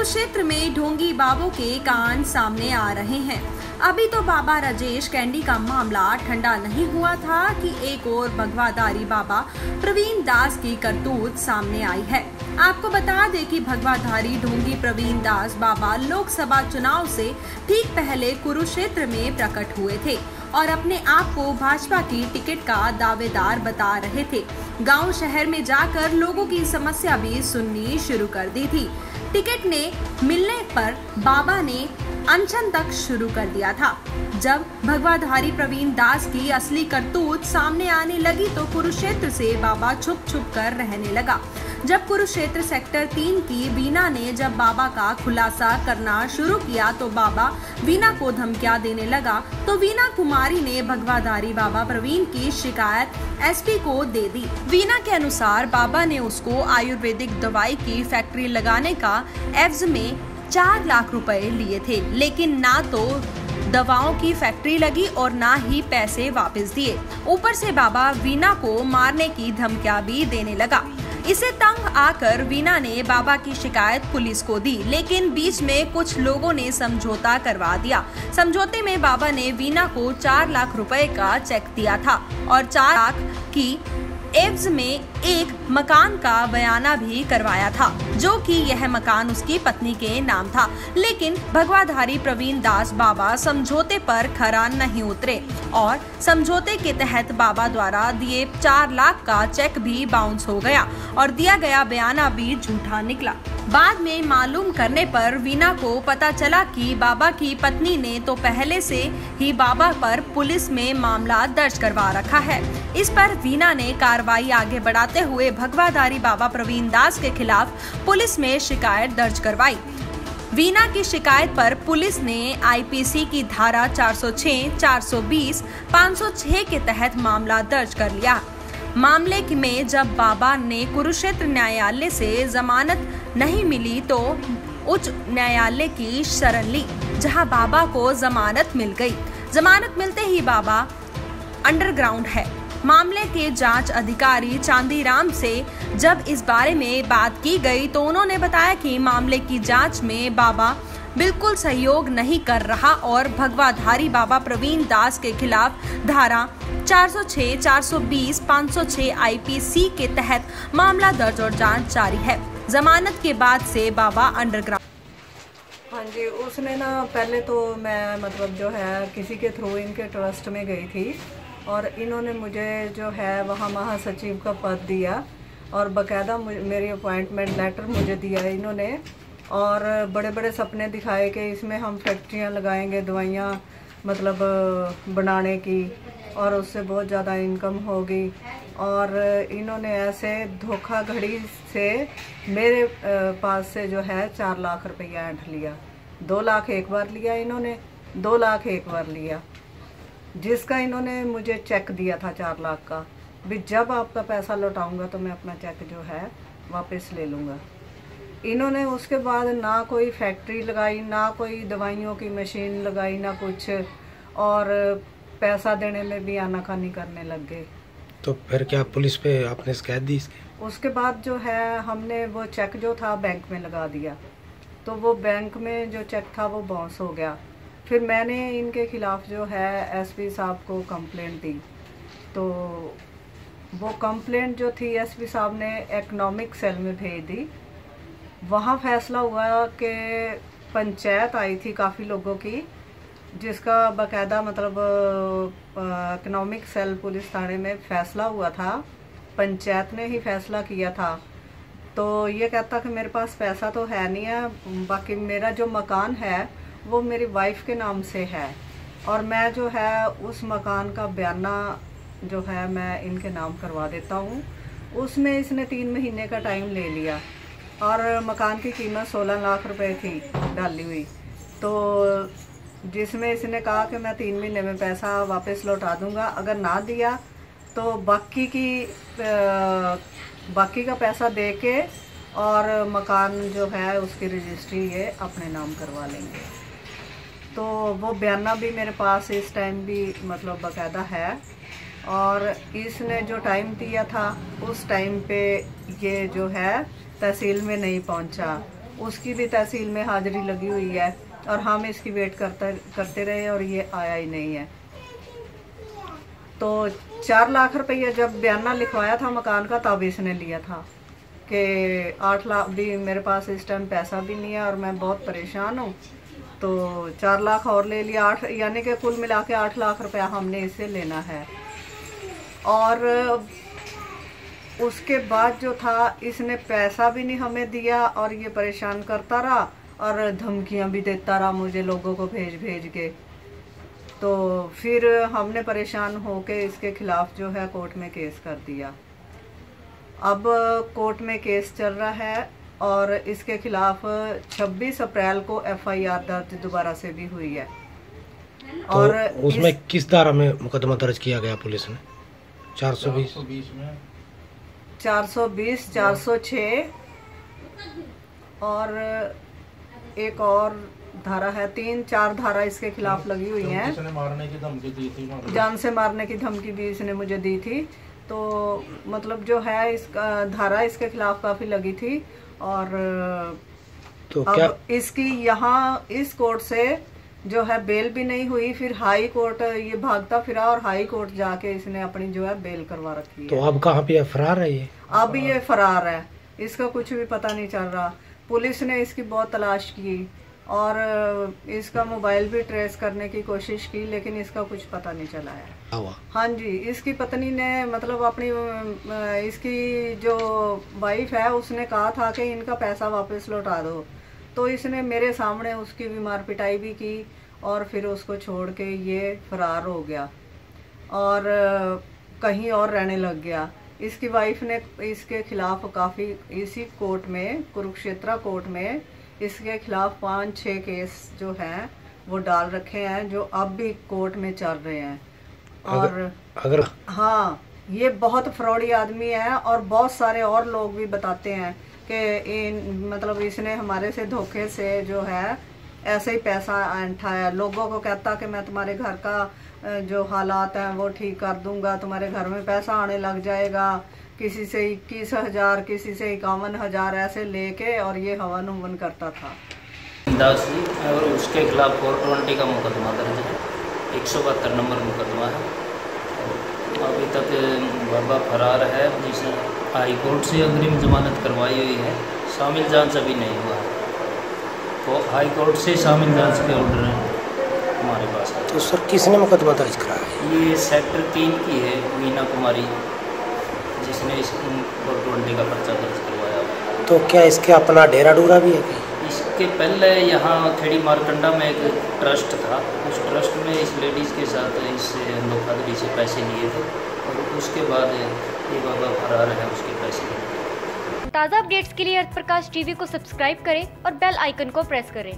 कुरुक्षेत्र में ढोंगी बाबू के कान सामने आ रहे हैं। अभी तो बाबा राजेश कैंडी का मामला ठंडा नहीं हुआ था कि एक और भगवाधारी बाबा प्रवीण दास की करतूत सामने आई है। आपको बता दें कि भगवाधारी ढोंगी प्रवीण दास बाबा लोकसभा चुनाव से ठीक पहले कुरुक्षेत्र में प्रकट हुए थे और अपने आप को भाजपा की टिकट का दावेदार बता रहे थे। गाँव शहर में जाकर लोगों की समस्या भी सुननी शुरू कर दी थी। टिकट ने मिलने पर बाबा ने अनशन तक शुरू कर दिया था। जब भगवाधारी प्रवीण दास की असली करतूत सामने आने लगी तो कुरुक्षेत्र से बाबा छुप छुप कर रहने लगा। जब कुरुक्षेत्र सेक्टर तीन की वीना ने जब बाबा का खुलासा करना शुरू किया तो बाबा वीना को धमकियाँ देने लगा। तो वीना कुमारी ने भगवाधारी बाबा प्रवीण की शिकायत एसपी को दे दी। वीना के अनुसार बाबा ने उसको आयुर्वेदिक दवाई की फैक्ट्री लगाने का एवज में चार लाख रुपए लिए थे। लेकिन ना तो दवाओं की फैक्ट्री लगी और ना ही पैसे वापस दिए। ऊपर से बाबा वीना को मारने की धमकियाँ भी देने लगा। इसे तंग आकर वीना ने बाबा की शिकायत पुलिस को दी, लेकिन बीच में कुछ लोगों ने समझौता करवा दिया। समझौते में बाबा ने वीना को चार लाख रुपए का चेक दिया था और चार लाख की एव्स में एक मकान का बयाना भी करवाया था, जो कि यह मकान उसकी पत्नी के नाम था। लेकिन भगवाधारी प्रवीण दास बाबा समझौते पर खरा नहीं उतरे और समझौते के तहत बाबा द्वारा दिए चार लाख का चेक भी बाउंस हो गया और दिया गया बयाना भी झूठा निकला। बाद में मालूम करने पर वीना को पता चला कि बाबा की पत्नी ने तो पहले से ही बाबा पर पुलिस में मामला दर्ज करवा रखा है। इस पर वीना ने कार्रवाई आगे बढ़ाते हुए भगवाधारी बाबा प्रवीण दास के खिलाफ पुलिस में शिकायत दर्ज करवाई। वीना की शिकायत पर पुलिस ने आईपीसी की धारा 406, 420, 506 के तहत मामला दर्ज कर लिया। मामले में जब बाबा ने कुरुक्षेत्र न्यायालय से जमानत नहीं मिली तो उच्च न्यायालय की शरण ली जहाँ बाबा को जमानत मिल गई। जमानत मिलते ही बाबा अंडरग्राउंड है। मामले के जाँच अधिकारी चांदीराम से जब इस बारे में बात की गई तो उन्होंने बताया कि मामले की जाँच में बाबा बिल्कुल सहयोग नहीं कर रहा और भगवाधारी बाबा प्रवीण दास के खिलाफ धारा 406, 420, 506 आईपीसी के तहत मामला दर्ज और जाँच जारी है। जमानत के बाद से बाबा अंडरग्राउंड। हाँ जी उसने ना पहले तो मैं मतलब जो है किसी के थ्रू इनके ट्रस्ट में गई थी। और इन्होंने मुझे जो है वहाँ महासचिव का पद दिया और बकायदा मेरी अपॉइंटमेंट लेटर मुझे दिया इन्होंने और बड़े बड़े सपने दिखाए कि इसमें हम फैक्ट्रियाँ लगाएँगे, दवाइयाँ मतलब बनाने की और उससे बहुत ज़्यादा इनकम होगी। और इन्होंने ऐसे धोखाधड़ी से मेरे पास से जो है चार लाख रुपया ऐंठ लिया। दो लाख एक बार लिया इन्होंने, दो लाख एक बार लिया। जिसका इन्होंने मुझे चेक दिया था चार लाख का भी जब आपका पैसा लौटाऊँगा तो मैं अपना चेक जो है वापस ले लूँगा। इन्होंने उसके बाद ना कोई फैक्ट्री लगाई ना कोई दवाइयों की मशीन लगाई ना कुछ और पैसा देने में भी आनाकानी करने लग गए। तो फिर क्या पुलिस पे आपने शिकायत दी इसकी? उसके बाद जो है हमने वो चेक जो था बैंक में लगा दिया। तो वो बैंक में जो चेक था वो बाउंस हो गया। फिर मैंने इनके खिलाफ जो है एसपी साहब को कंप्लेंट दी। तो वो कंप्लेंट जो थी एसपी साहब ने इकोनॉमिक सेल में भेज दी। वहाँ फैसला हुआ कि पंचायत आई थी काफ़ी लोगों की, जिसका बकायदा मतलब इकनॉमिक सेल पुलिस थाने में फैसला हुआ था। पंचायत ने ही फैसला किया था। तो ये कहता कि मेरे पास पैसा तो है नहीं है, बाकी मेरा जो मकान है वो मेरी वाइफ के नाम से है। और मैं जो है, उस मकान का बयाना जो है, मैं इनके नाम करवा देता हूँ। उसमें इसने तीन महीने का टाइम ले लिया। और मकान की कीमत सोलह लाख रुपए थी, डाली हुई। तो जिसमें इसने कहा कि मैं तीन महीने में पैसा वापस लौटा दूँगा, अगर ना दिया तो बाकी की बाकी का पैसा दे के और मकान जो है, उसकी रजिस्ट्री ये अपने नाम करवा लेंगे। तो वो बयाना भी मेरे पास इस टाइम भी मतलब बाकायदा है। और इसने जो टाइम दिया था, उस टाइम पे ये जो है, तहसील में नहीं पहुँचा। उसकी भी तहसील में हाजिरी लगी हुई है और हम इसकी वेट करते करते रहे और ये आया ही नहीं है। तो चार लाख रुपये जब बयाना लिखवाया था मकान का, तब इसने लिया था कि आठ लाख भी मेरे पास इस टाइम पैसा भी नहीं है और मैं बहुत परेशान हूँ। तो चार लाख और ले लिया, आठ, यानी कि कुल मिला के आठ लाख रुपया हमने इसे लेना है। और उसके बाद जो था, इसने पैसा भी नहीं हमें दिया और ये परेशान करता रहा और धमकियाँ भी देता रहा मुझे लोगों को भेज भेज के। तो फिर हमने परेशान होके इसके खिलाफ जो है कोर्ट में केस कर दिया। अब कोर्ट में केस चल रहा है और इसके खिलाफ 26 अप्रैल को एफआईआर दर्ज दोबारा से भी हुई है। तो और उसमें इस... किस धारा में मुकदमा दर्ज किया गया पुलिस ने? 420 में। 420 406 और एक और धारा है तीन चार धारा इसके खिलाफ लगी हुई है। मारने की धमकी दी थी जान से मारने की धमकी भी इसने मुझे दी थी। तो मतलब जो है इसका धारा इसके खिलाफ काफ़ी लगी थी। और तो अब क्या? इसकी यहाँ इस कोर्ट से जो है बेल भी नहीं हुई फिर हाई कोर्ट ये भागता फिरा और हाई कोर्ट जाके इसने अपनी जो है बेल करवा रखी है। तो अब कहाँ पे फरार है ये? अब ये फरार है। इसका कुछ भी पता नहीं चल रहा। पुलिस ने इसकी बहुत तलाश की। और इसका मोबाइल भी ट्रेस करने की कोशिश की लेकिन इसका कुछ पता नहीं चला है। हाँ जी इसकी पत्नी ने मतलब अपनी इसकी जो वाइफ है उसने कहा था कि इनका पैसा वापस लौटा दो। तो इसने मेरे सामने उसकी भी मार पिटाई भी की और फिर उसको छोड़ के ये फरार हो गया और कहीं और रहने लग गया। इसकी वाइफ ने इसके खिलाफ काफ़ी इसी कोर्ट में कुरुक्षेत्रा कोर्ट में इसके खिलाफ पाँच छः केस जो हैं वो डाल रखे हैं जो अब भी कोर्ट में चल रहे हैं। और अगर, अगर हाँ ये बहुत फ्रॉडी आदमी है और बहुत सारे और लोग भी बताते हैं कि इन मतलब इसने हमारे से धोखे से जो है ऐसे ही पैसा है लोगों को कहता कि मैं तुम्हारे घर का जो हालात हैं वो ठीक कर दूँगा तुम्हारे घर में पैसा आने लग जाएगा। किसी से इक्कीस हज़ार किसी से इक्यावन हज़ार ऐसे लेके और ये हवन उवन करता था। दास जी और उसके खिलाफ फोर ट्वेंटी का मुकदमा दर्ज है। एक सौ बहत्तर नंबर मुकदमा है। अभी तक बाबा फरार है जिसे हाई कोर्ट से अग्रिम जमानत करवाई हुई है। शामिल जाँच अभी नहीं हुआ। है तो हाई कोर्ट से शामिल जाँच के ऑर्डर हैं हमारे पास। है तो सर किसने मुकदमा दर्ज कराया? ये सेक्टर तीन की है मीना कुमारी। जिसने इस ट्वेंटी का पर्चा दर्ज करवाया। तो क्या इसके अपना डेरा डूरा भी है इसके पहले यहाँ खेड़ी मारकंडा में एक ट्रस्ट था। उस ट्रस्ट में इस लेडीज़ के साथ इस धोखाधड़ी से पैसे लिए थे और उसके बाद ये बाबा फरार है उसके पैसे ताज़ा अपडेट्स के लिए अर्थ प्रकाश टीवी को सब्सक्राइब करें और बेल आइकन को प्रेस करें।